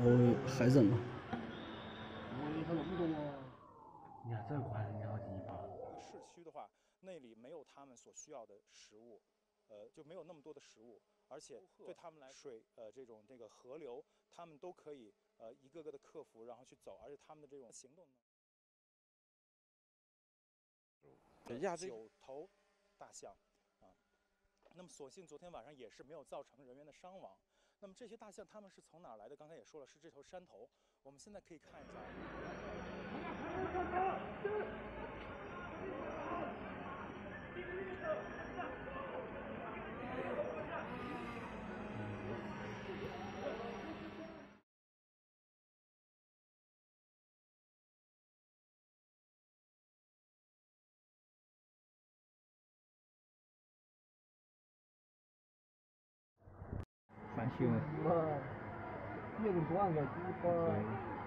哦，还忍吗？你看这块人好地方。市区的话，那里没有他们所需要的食物，呃，就没有那么多的食物，而且对他们来水，呃，这种这个河流，他们都可以呃一个个的克服，然后去走，而且他们的这种行动呢。亚这九头大象所幸昨天晚上也是没有造成人员的伤亡。那么这些大象它们是从哪儿来的？刚才也说了，是这头山头。我们现在可以看一下。翻新闻。嘛，一个多万个几百。哦。